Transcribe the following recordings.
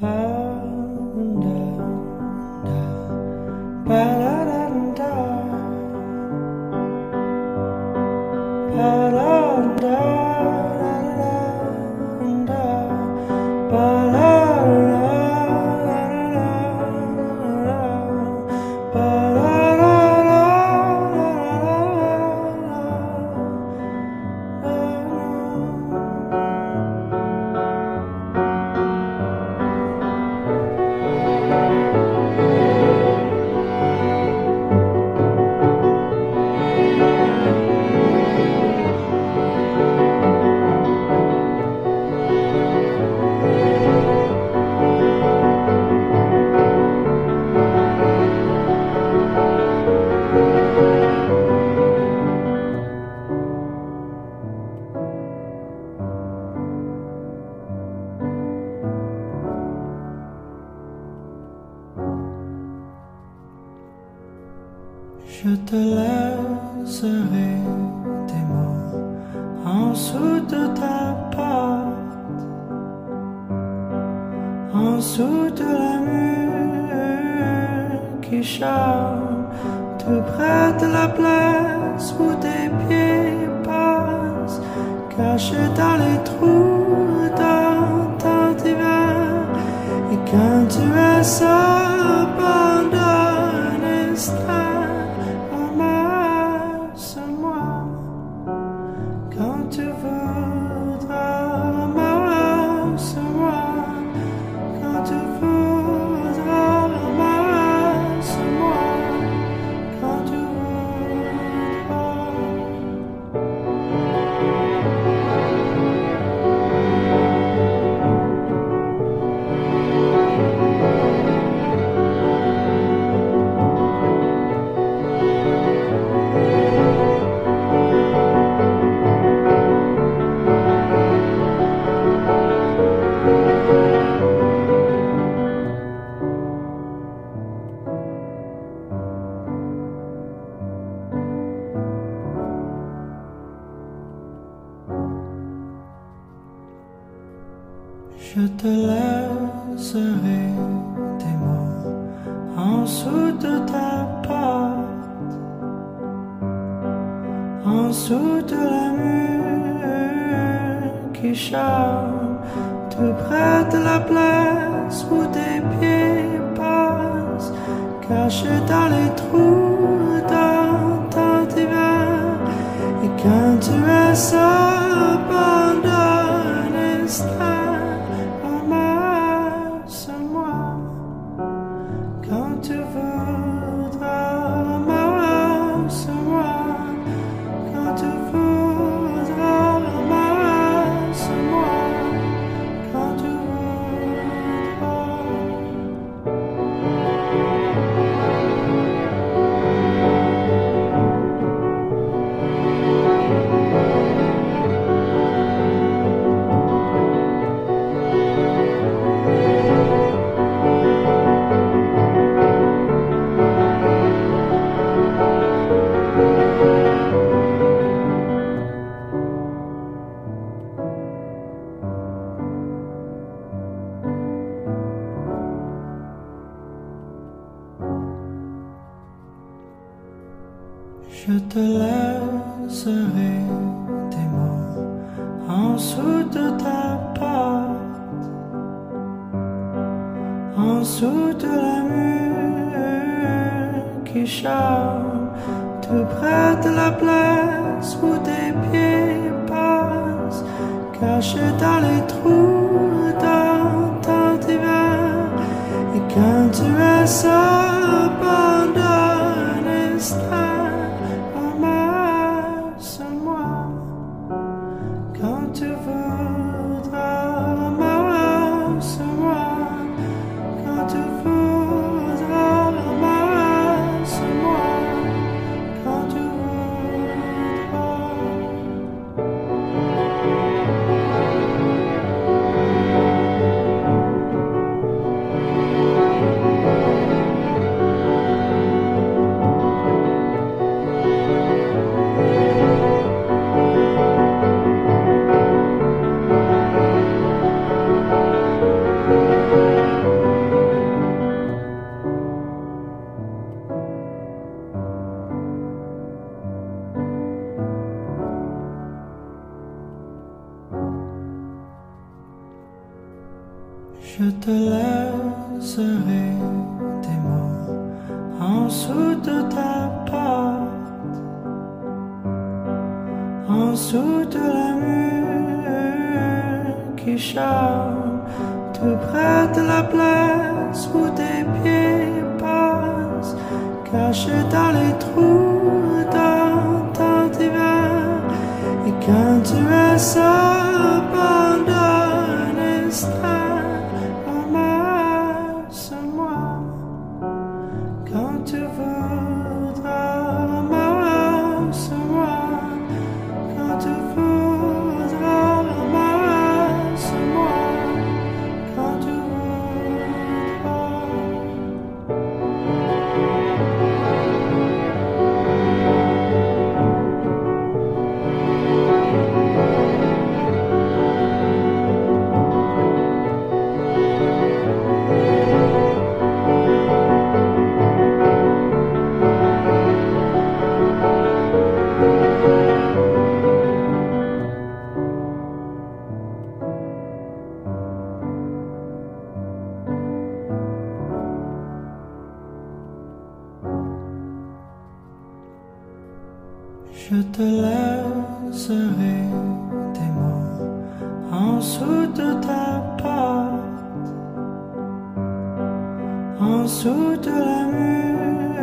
Je de la mur qui chante de la place où tes pieds passent, cachés dans les trous dans ton divan. Et quand tu es seul Je te laisserai des mots en dessous de ta porte, en dessous de la mur qui chante tout près de la place où tes pieds passent, cachés dans les trous dans ton divan. Et quand tu es seul Je te laisserai des mots en dessous de ta porte, en dessous de la mur qui chante tout près de la place où tes pieds passent, cachés dans les trous dans ton divan. Et quand tu es seul dessous de ta porte, en dessous de la mur qui chante tout près de la place où tes pieds passent, cachés dans les trous dans ton divan. Et quand tu es seul Je te laisserai des mots en dessous de ta porte, en dessous de la mur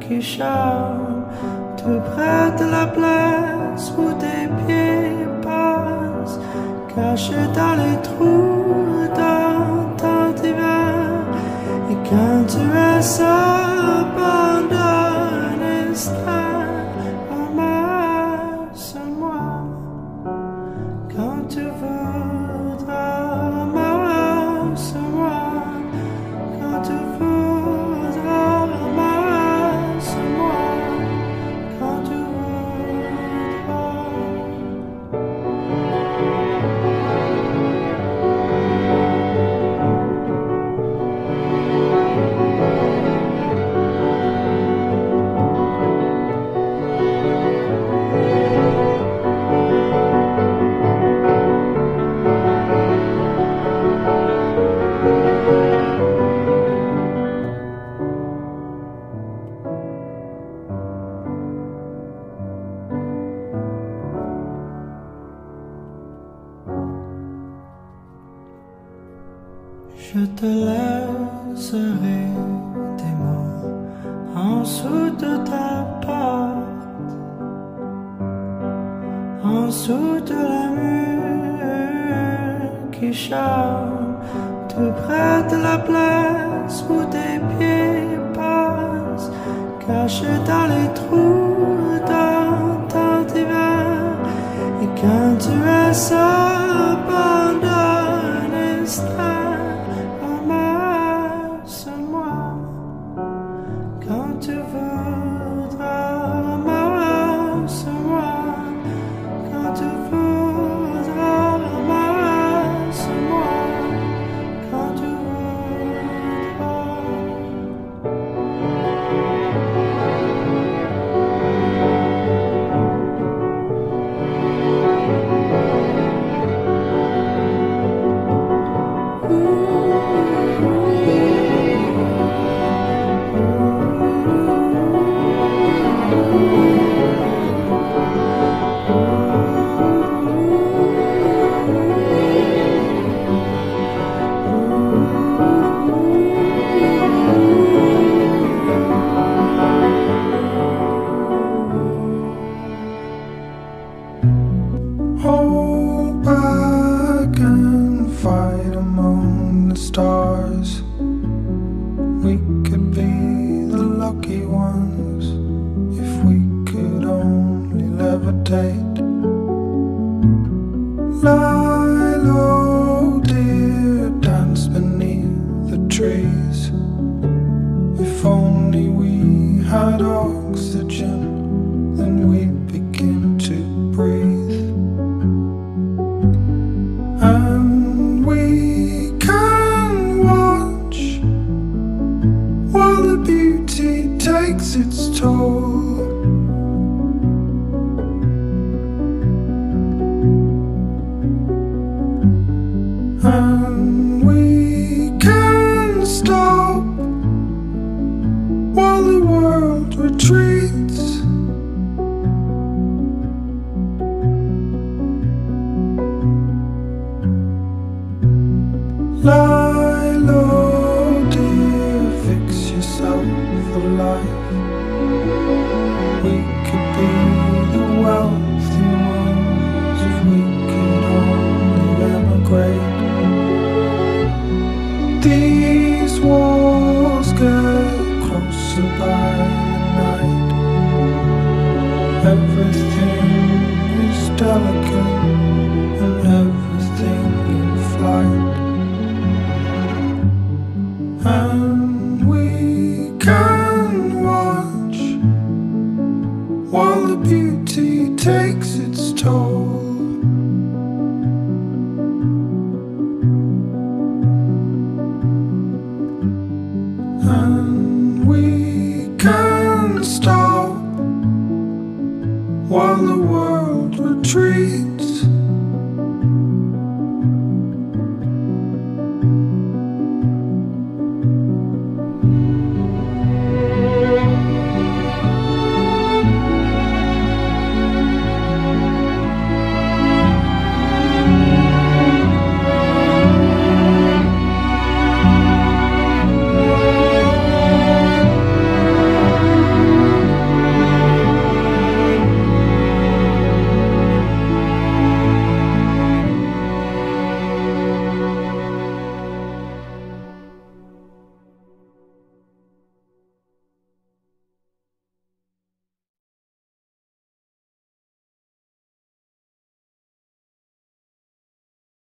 qui chante tout près de la place où tes pieds passent, cachés dans les trous dans ton divan. Et quand tu es seul en dessous de la mur qui chante tout près de la place où tes pieds passent, cachés dans les trous dans ton divan. Et quand tu es seul home. Um.